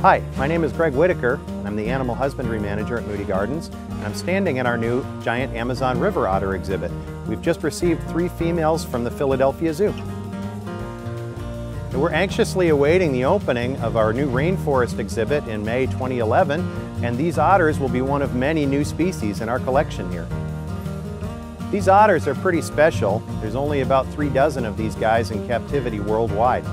Hi, my name is Greg Whitaker. And I'm the Animal Husbandry Manager at Moody Gardens, and I'm standing in our new giant Amazon River Otter exhibit. We've just received three females from the Philadelphia Zoo. And we're anxiously awaiting the opening of our new rainforest exhibit in May 2011, and these otters will be one of many new species in our collection here. These otters are pretty special. There's only about three dozen of these guys in captivity worldwide.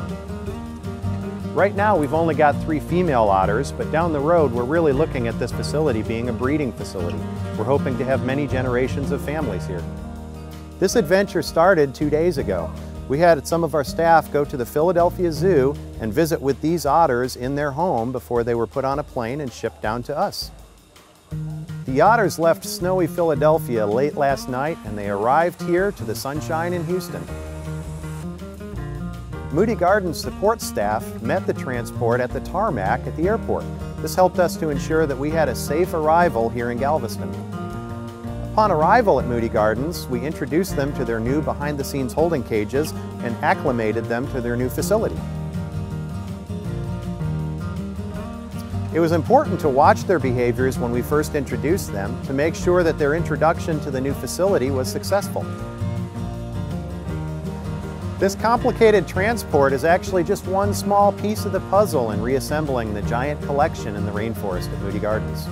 Right now we've only got three female otters, but down the road we're really looking at this facility being a breeding facility. We're hoping to have many generations of families here. This adventure started two days ago. We had some of our staff go to the Philadelphia Zoo and visit with these otters in their home before they were put on a plane and shipped down to us. The otters left snowy Philadelphia late last night and they arrived here to the sunshine in Houston. Moody Gardens support staff met the transport at the tarmac at the airport. This helped us to ensure that we had a safe arrival here in Galveston. Upon arrival at Moody Gardens, we introduced them to their new behind-the-scenes holding cages and acclimated them to their new facility. It was important to watch their behaviors when we first introduced them to make sure that their introduction to the new facility was successful. This complicated transport is actually just one small piece of the puzzle in reassembling the giant collection in the rainforest at Moody Gardens.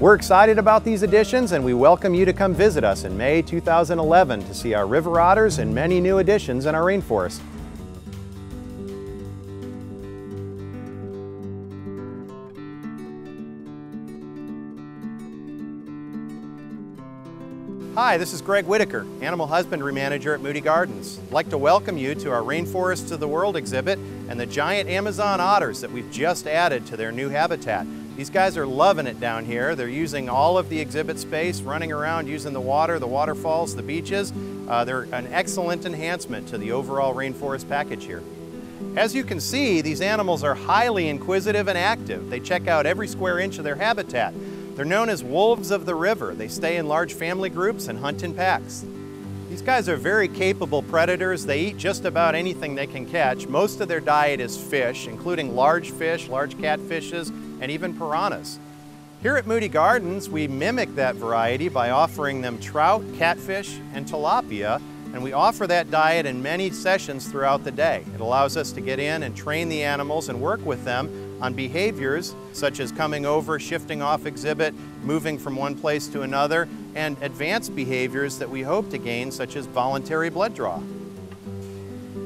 We're excited about these additions and we welcome you to come visit us in May 2011 to see our river otters and many new additions in our rainforest. Hi, this is Greg Whitaker, Animal Husbandry Manager at Moody Gardens. I'd like to welcome you to our Rainforests of the World exhibit and the giant Amazon otters that we've just added to their new habitat. These guys are loving it down here. They're using all of the exhibit space, running around using the water, the waterfalls, the beaches. Uh, they're an excellent enhancement to the overall rainforest package here. As you can see, these animals are highly inquisitive and active. They check out every square inch of their habitat. They're known as wolves of the river. They stay in large family groups and hunt in packs. These guys are very capable predators. They eat just about anything they can catch. Most of their diet is fish, including large fish, large catfishes, and even piranhas. Here at Moody Gardens, we mimic that variety by offering them trout, catfish, and tilapia, and we offer that diet in many sessions throughout the day. It allows us to get in and train the animals and work with them on behaviors such as coming over, shifting off exhibit, moving from one place to another, and advanced behaviors that we hope to gain such as voluntary blood draw.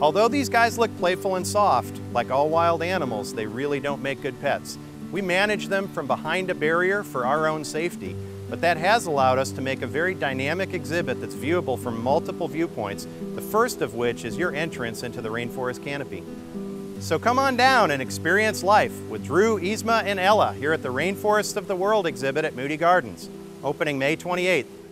Although these guys look playful and soft, like all wild animals, they really don't make good pets. We manage them from behind a barrier for our own safety, but that has allowed us to make a very dynamic exhibit that's viewable from multiple viewpoints, the first of which is your entrance into the rainforest canopy. So come on down and experience life with Dru, Yzma, and Ella here at the Rainforest of the World exhibit at Moody Gardens, opening May 28th.